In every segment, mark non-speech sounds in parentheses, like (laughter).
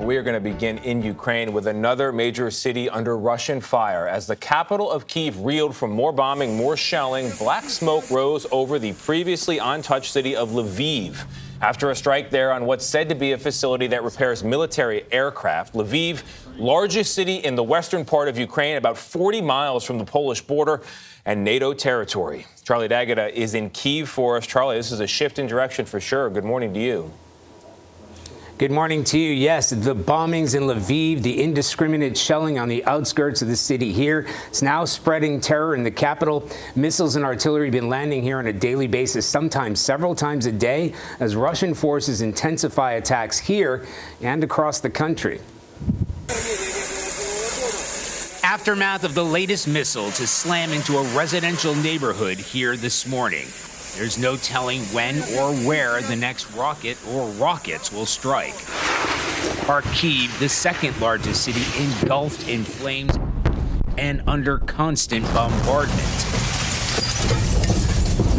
We are going to begin in Ukraine with another major city under Russian fire. As the capital of Kiev reeled from more bombing, more shelling, black smoke rose over the previously untouched city of Lviv. After a strike there on what's said to be a facility that repairs military aircraft, Lviv, largest city in the western part of Ukraine, about 40 miles from the Polish border and NATO territory. Charlie D'Agata uh, is in Kiev for us. Charlie, this is a shift in direction for sure. Good morning to you. Good morning to you. Yes, the bombings in Lviv, the indiscriminate shelling on the outskirts of the city here, it's now spreading terror in the capital. Missiles and artillery have been landing here on a daily basis, sometimes several times a day, as Russian forces intensify attacks here and across the country. Aftermath of the latest missile to slam into a residential neighborhood here this morning. There's no telling when or where the next rocket or rockets will strike. Kharkiv, the second largest city, engulfed in flames and under constant bombardment.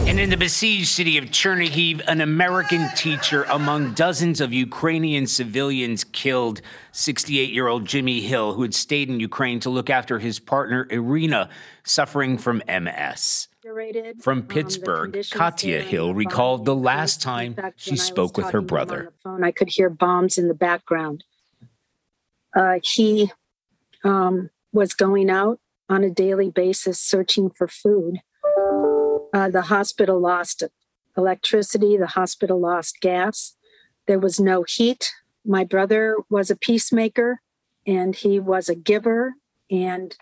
And in the besieged city of Chernihiv, an American teacher among dozens of Ukrainian civilians killed 68 year old Jimmy Hill, who had stayed in Ukraine to look after his partner Irina, suffering from MS. From um, Pittsburgh, Katya Hill recalled the last time she spoke with her brother. I could hear bombs in the background. Uh, he um, was going out on a daily basis searching for food. Uh, the hospital lost electricity, the hospital lost gas. There was no heat. My brother was a peacemaker and he was a giver, and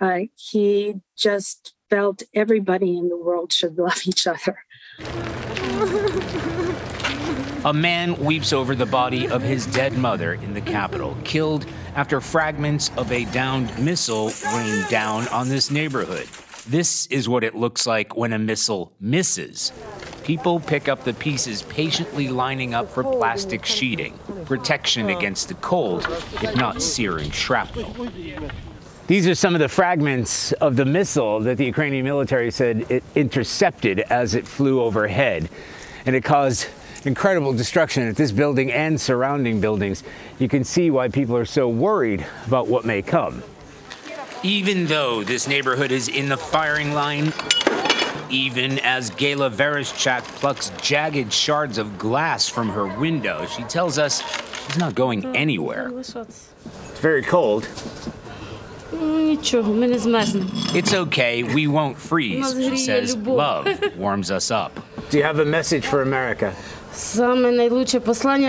uh, he just felt everybody in the world should (laughs) love each other. A man weeps over the body of his dead mother in the capital, killed after fragments of a downed missile rained down on this neighborhood. This is what it looks like when a missile misses. People pick up the pieces patiently lining up for plastic sheeting, protection against the cold, if not searing shrapnel. These are some of the fragments of the missile that the Ukrainian military said it intercepted as it flew overhead. And it caused incredible destruction at this building and surrounding buildings. You can see why people are so worried about what may come. Even though this neighborhood is in the firing line, even as Gayla Vereshchak plucks jagged shards of glass from her window, she tells us she's not going anywhere. It's very cold. It's okay, we won't freeze. She says love warms us up. Do you have a message for America?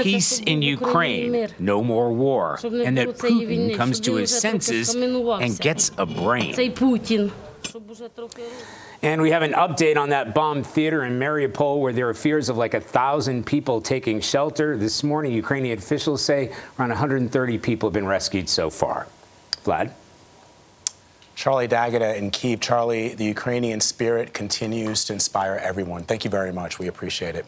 Peace in Ukraine, no more war, and that Putin comes to his senses and gets a brain. And we have an update on that bombed theater in Mariupol where there are fears of like a thousand people taking shelter. This morning, Ukrainian officials say around 130 people have been rescued so far. Vlad? Charlie D'Agata in Kiev. Charlie, the Ukrainian spirit continues to inspire everyone. Thank you very much. We appreciate it.